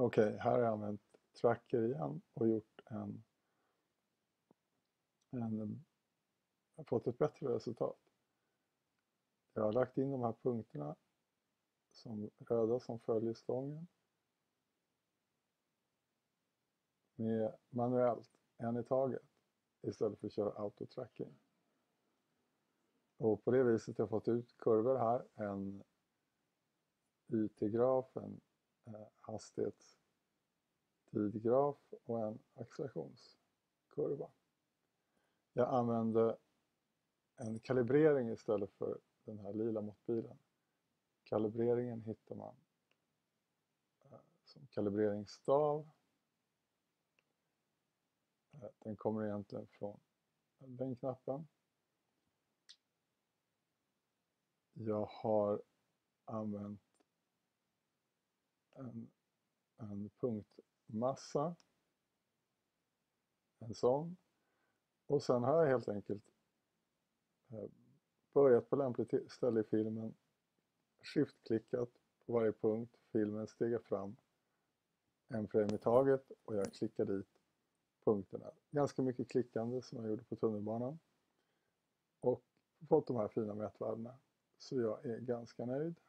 Okej, okay, här har jag använt tracker igen och gjort en, en fått ett bättre resultat. Jag har lagt in de här punkterna som röda som följer stången med manuellt, en i taget istället för att köra autotracking. Och på det viset har jag fått ut kurvor här, en YT-graf, en Eh, hastighetstidgraf och en accelerationskurva. Jag använde en kalibrering istället för den här lila måttbilen. Kalibreringen hittar man eh, som kalibreringsstav. Eh, den kommer egentligen från den knappen. Jag har använt en, en punktmassa, en sån. Och sen har jag helt enkelt eh, börjat på lämpligt ställe i filmen, skiftklickat på varje punkt, filmen stegar fram en frame i taget och jag klickar dit punkterna. Ganska mycket klickande som jag gjorde på tunnelbanan. Och fått de här fina mätvärdena. Så jag är ganska nöjd.